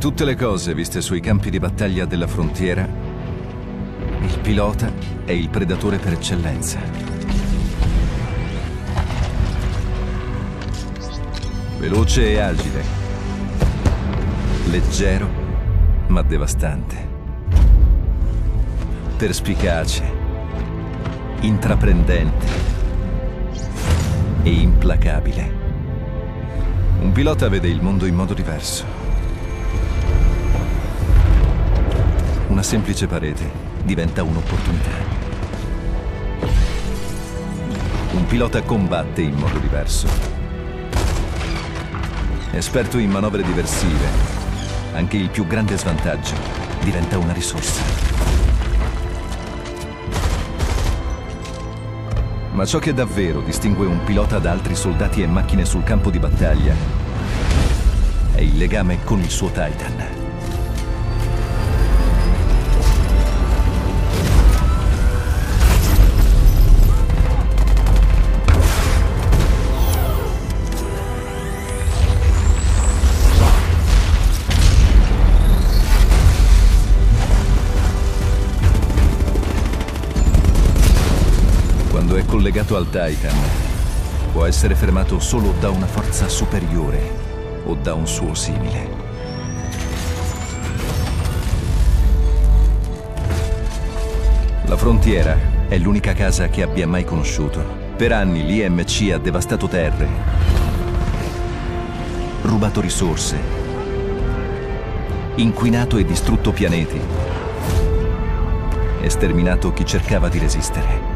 tutte le cose viste sui campi di battaglia della frontiera, il pilota è il predatore per eccellenza. Veloce e agile, leggero ma devastante, perspicace, intraprendente e implacabile. Un pilota vede il mondo in modo diverso. Una semplice parete diventa un'opportunità. Un pilota combatte in modo diverso. Esperto in manovre diversive, anche il più grande svantaggio diventa una risorsa. Ma ciò che davvero distingue un pilota da altri soldati e macchine sul campo di battaglia è il legame con il suo Titan. Collegato al Titan può essere fermato solo da una forza superiore o da un suo simile. La frontiera è l'unica casa che abbia mai conosciuto. Per anni l'IMC ha devastato terre, rubato risorse, inquinato e distrutto pianeti e sterminato chi cercava di resistere.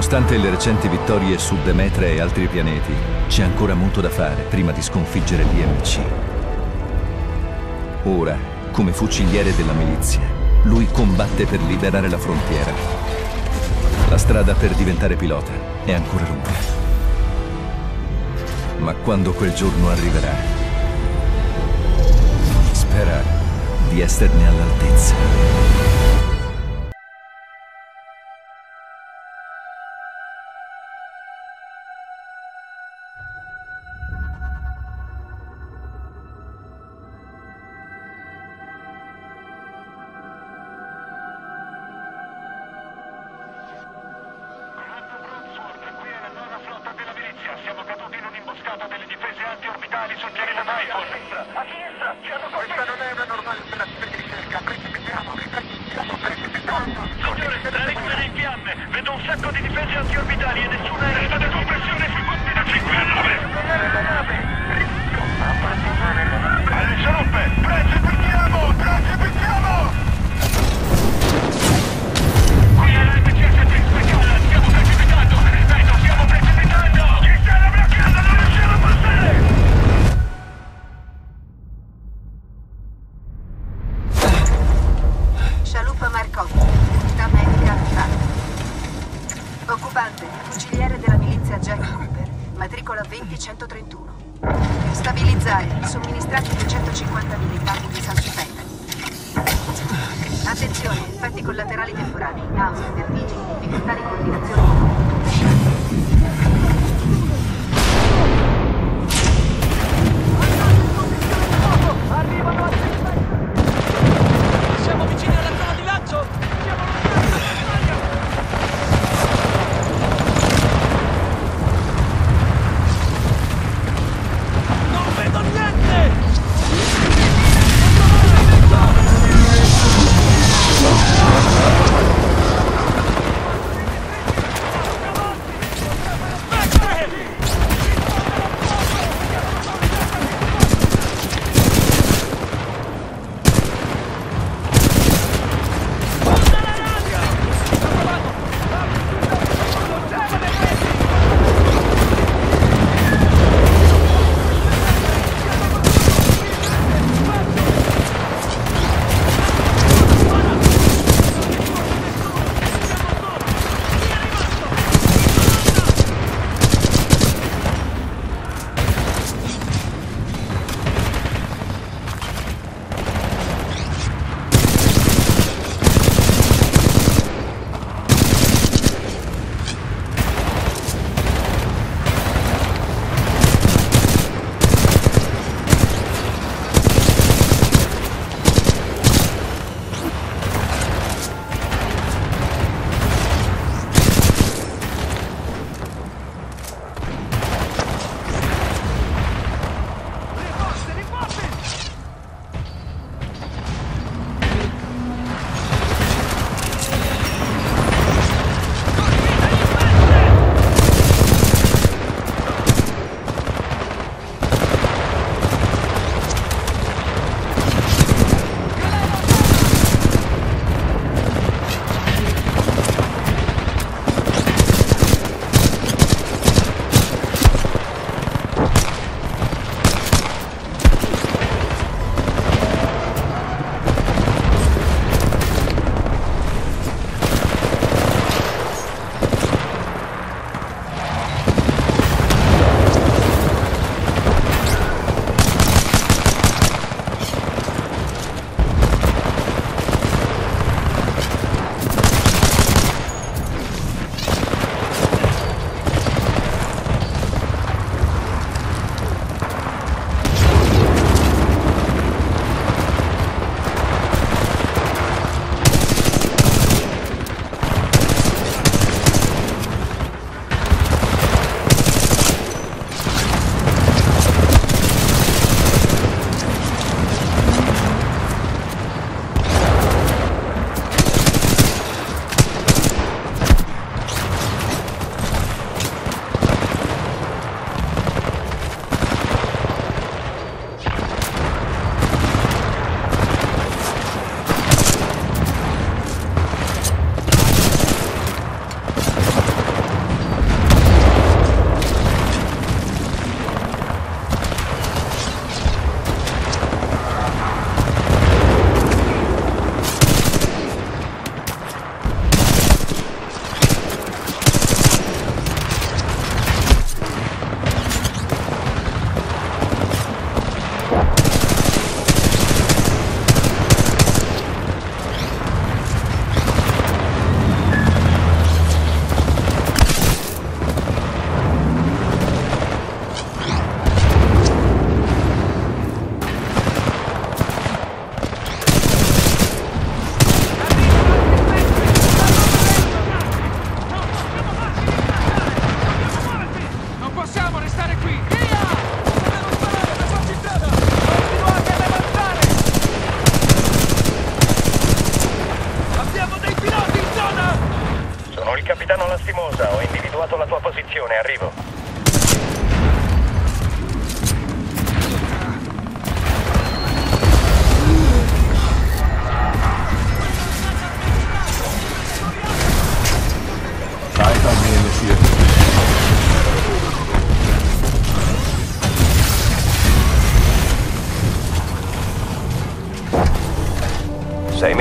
Nonostante le recenti vittorie su Demetra e altri pianeti, c'è ancora molto da fare prima di sconfiggere l'IMC. Ora, come fuciliere della milizia, lui combatte per liberare la frontiera. La strada per diventare pilota è ancora lunga. Ma quando quel giorno arriverà, spera di esserne all'altezza.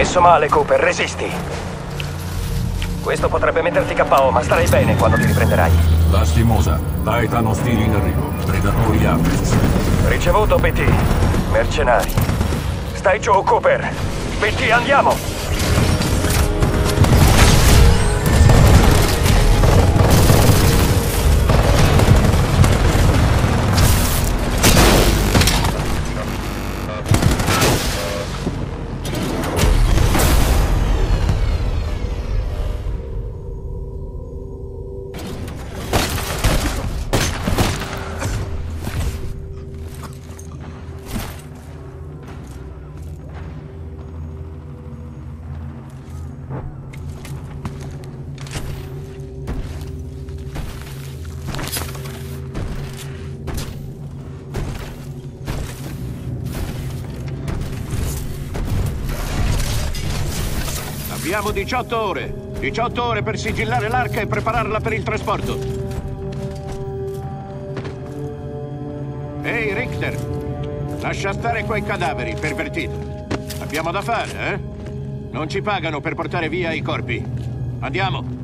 Messo male, Cooper, resisti. Questo potrebbe metterti KO, ma starai bene quando ti riprenderai. Lastimosa. Titan ostili in arrivo. Predatori Apex. Ricevuto, BT. Mercenari. Stai giù, Cooper. BT, andiamo! Abbiamo 18 ore. 18 ore per sigillare l'arca e prepararla per il trasporto. Ehi, Richter. Lascia stare quei cadaveri, pervertito. Abbiamo da fare, eh? Non ci pagano per portare via i corpi. Andiamo.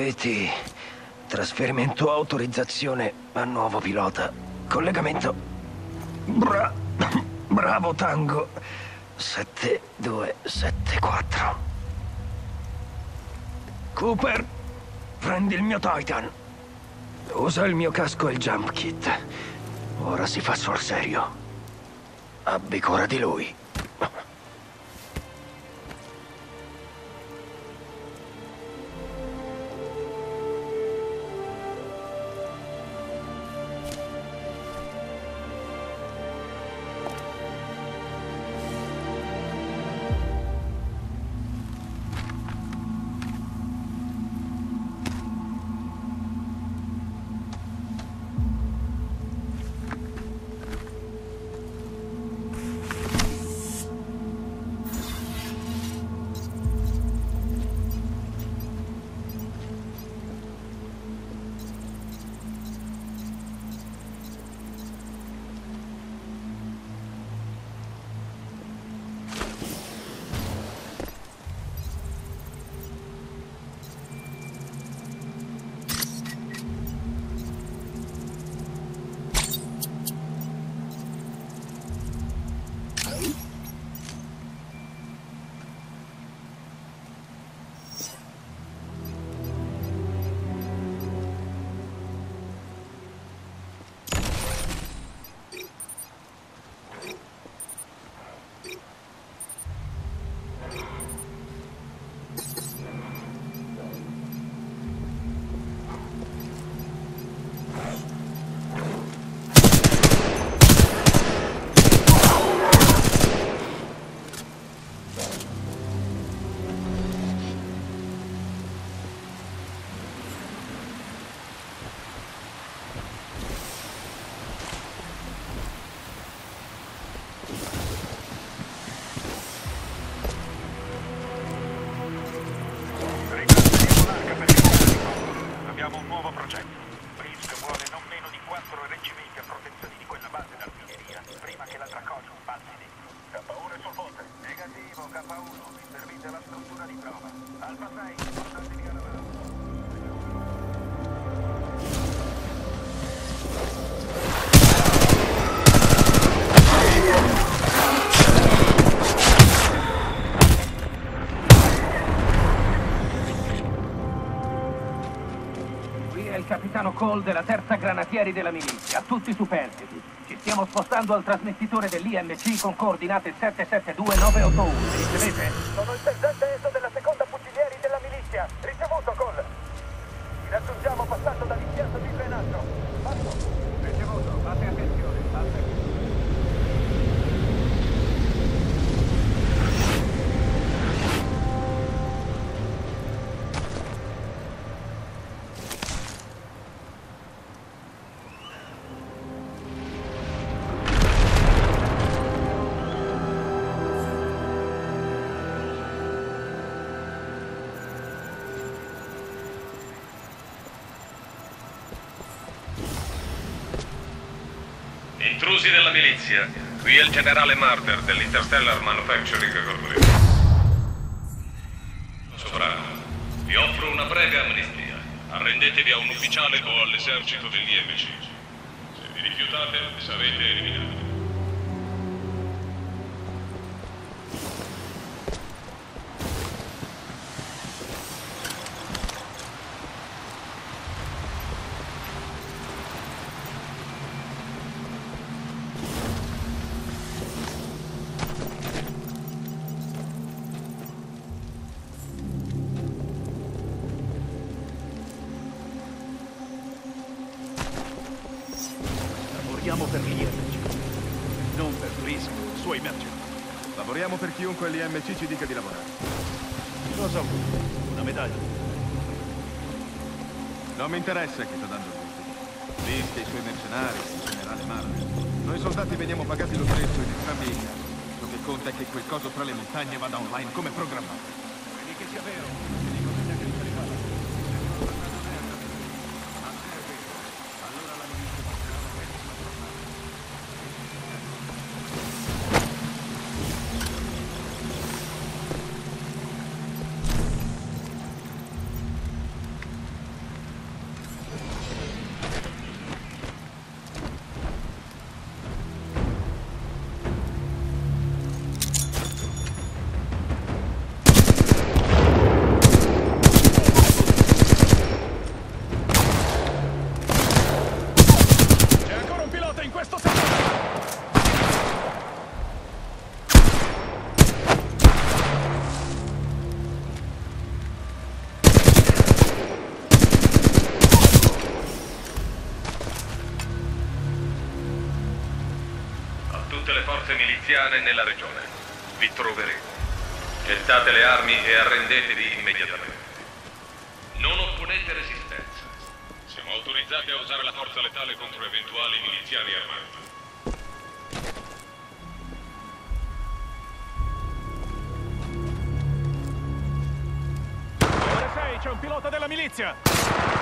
BT. Trasferimento autorizzazione a nuovo pilota. Collegamento. Bra... Bravo Tango. 7274. Cooper, prendi il mio Titan. Usa il mio casco e il jump kit. Ora si fa sul serio. Abbi cura di lui. Negativo, K1, mi servite la struttura di prova. Alfa 6, portatevi alla mano. capitano Cole della terza granatieri della milizia, tutti superstiti. Stiamo spostando al trasmettitore dell'IMC con coordinate 772981. Ricevete? Sono il sergente Esso della Intrusi della milizia. Qui è il generale Marder dell'Interstellar Manufacturing Corporation. Sovrano, vi offro una breve amnistia. Arrendetevi a un ufficiale o all'esercito dell'IMC. Se vi rifiutate, sarete eliminati. Chiunque l'IMC ci dica di lavorare. Cosa vuoi? Una medaglia? Non mi interessa chi sta dando. Fisk e i suoi mercenari, il generale Marvel. Noi soldati veniamo pagati lo stesso in entrambi i casi. Ciò che conta è che quel coso tra le montagne vada online come programmato. Credi che sia vero? Miliziane nella regione. Vi troveremo. Gettate le armi e arrendetevi immediatamente. Non opponete resistenza. Siamo autorizzati a usare la forza letale contro eventuali miliziani armati. Ore 6, c'è un pilota della milizia!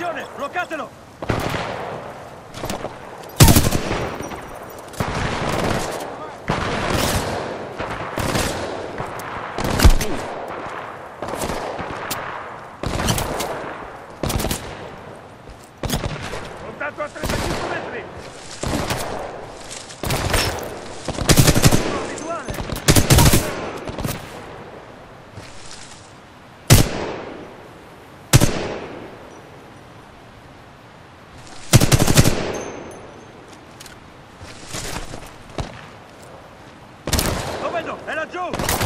Attenzione, bloccatelo! Joe!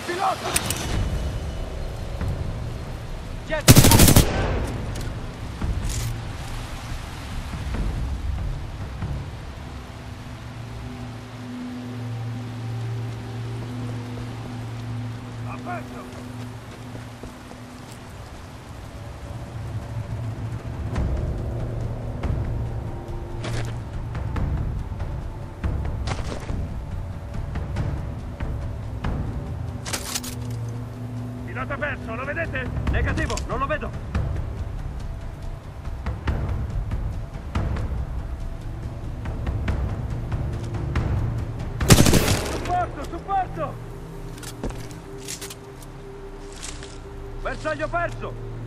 вперед! Дядь! Guardate perso, lo vedete? Negativo, non lo vedo. Supporto, supporto! Bersaglio perso!